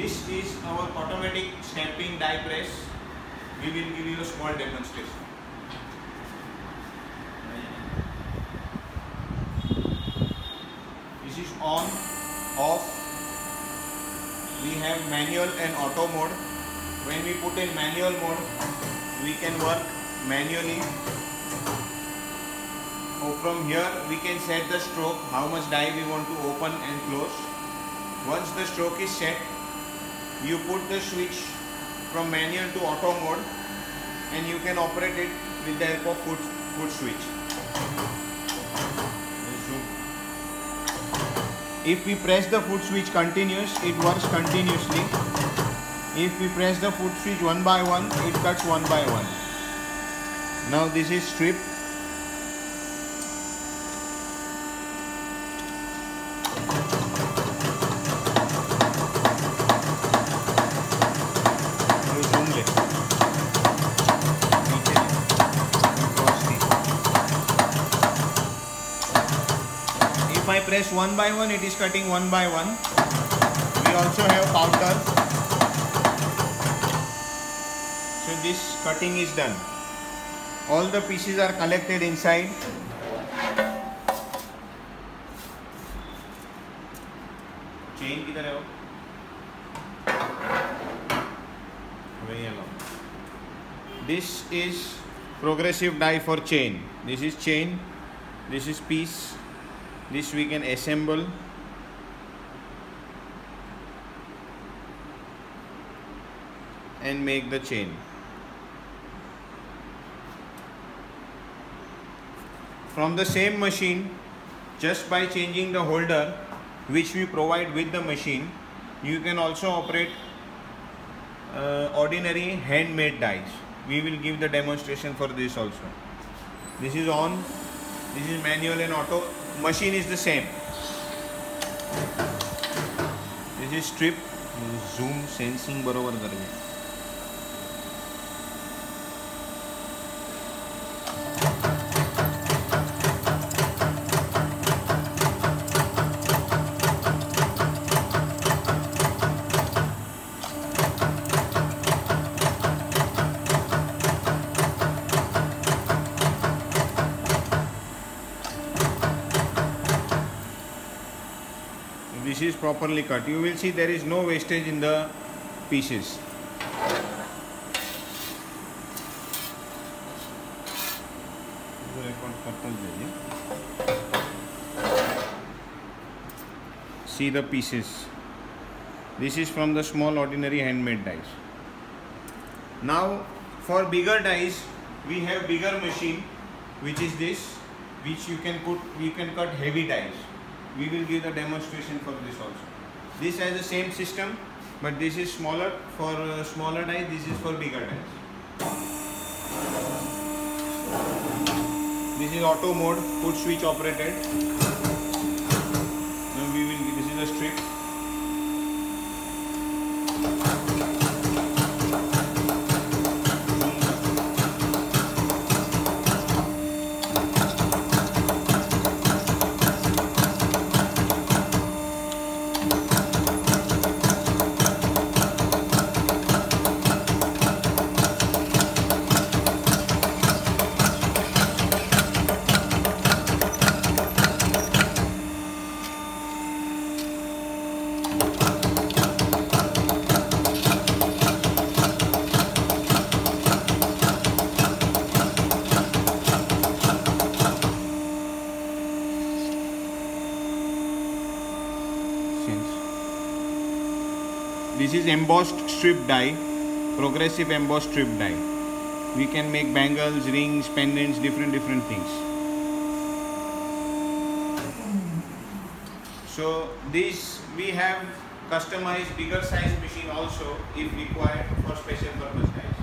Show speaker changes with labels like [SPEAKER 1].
[SPEAKER 1] This is our automatic stamping die press. We will give you a small demonstration. This is on, off. We have manual and auto mode. When we put in manual mode, we can work manually. Oh, from here we can set the stroke, how much die we want to open and close. Once the stroke is set, you put the switch from manual to auto mode and you can operate it with the help of foot, foot switch. If we press the foot switch continuous, it works continuously. If we press the foot switch one by one, it cuts one by one. Now this is strip. I press one by one, it is cutting one by one. We also have counter. So this cutting is done. All the pieces are collected inside. Chain किधर है वो? वही है लो. This is progressive die for chain. This is chain. This is piece. This we can assemble. And make the chain. From the same machine, just by changing the holder, which we provide with the machine, you can also operate uh, ordinary handmade dies. We will give the demonstration for this also. This is on, this is manual and auto. Machine is the same. This is strip. Zoom sensing बरोबर करेंगे. Is properly cut. You will see there is no wastage in the pieces. See the pieces. This is from the small ordinary handmade dies. Now for bigger dies we have bigger machine which is this which you can put you can cut heavy dies we will give the demonstration for this also. This has the same system, but this is smaller for uh, smaller die. This is for bigger dies. This is auto mode, foot switch operated. This is embossed strip die, progressive embossed strip die. We can make bangles, rings, pendants, different different things. So this we have customized bigger size machine also if required for special purpose die.